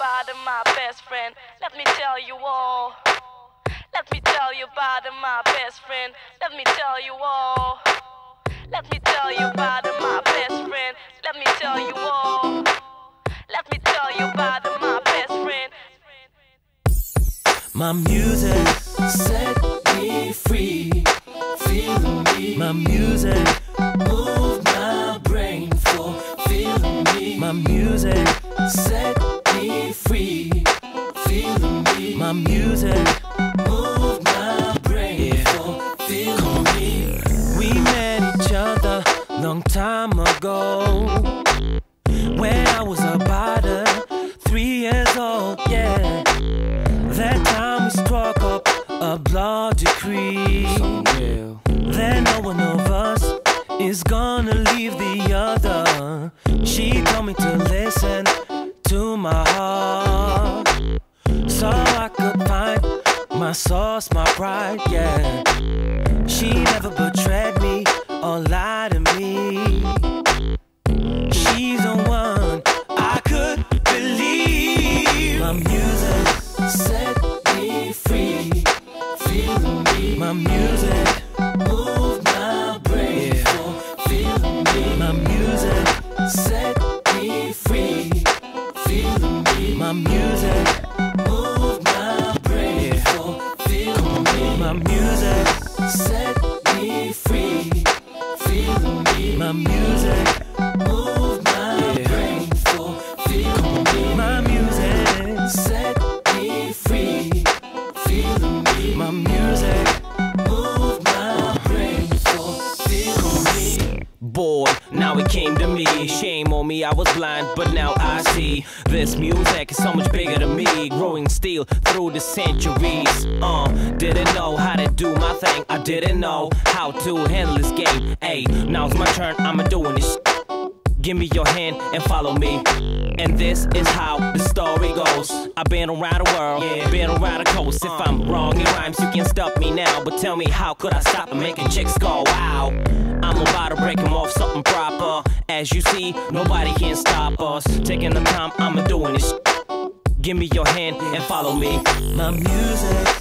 about my best friend. Let me tell you all. Let me tell you about my best friend. Let me tell you all. Let me tell you about my best friend. Let me tell you all. Let me tell you about my best friend. My music set me free, feeling me. My music move my brain for feeling me. My music set My music move my brain Yeah. feeling me. We met each other long time ago when I was about uh, three years old. Yeah, that time we struck up a blood decree. That no one of us is gonna leave the other. She told me to listen my source, my pride. Yeah. She never betrayed me or lied to me. She's the one I could believe. My music Set me free, feeling me. my music, move my brain Yeah. for feeling me. my music, Set me free, feeling me. my music, my music, Set me free, feeling me. my music, now it came to me. Shame on me, I was blind, but now I see. This music is so much bigger than me. Growing steel through the centuries. Uh, didn't know how to do my thing. I didn't know how to handle this game. Hey, now's my turn, I'ma doing this. Give me your hand and follow me. And this is how the story goes. I've been around the world, yeah. been around the coast. If I'm wrong in rhymes, you can't stop me now. But tell me, how could I stop making chicks go wow? I'm about to break 'em off something proper. As you see, nobody can stop us. Taking the time, I'ma doing this. Give me your hand and follow me. My music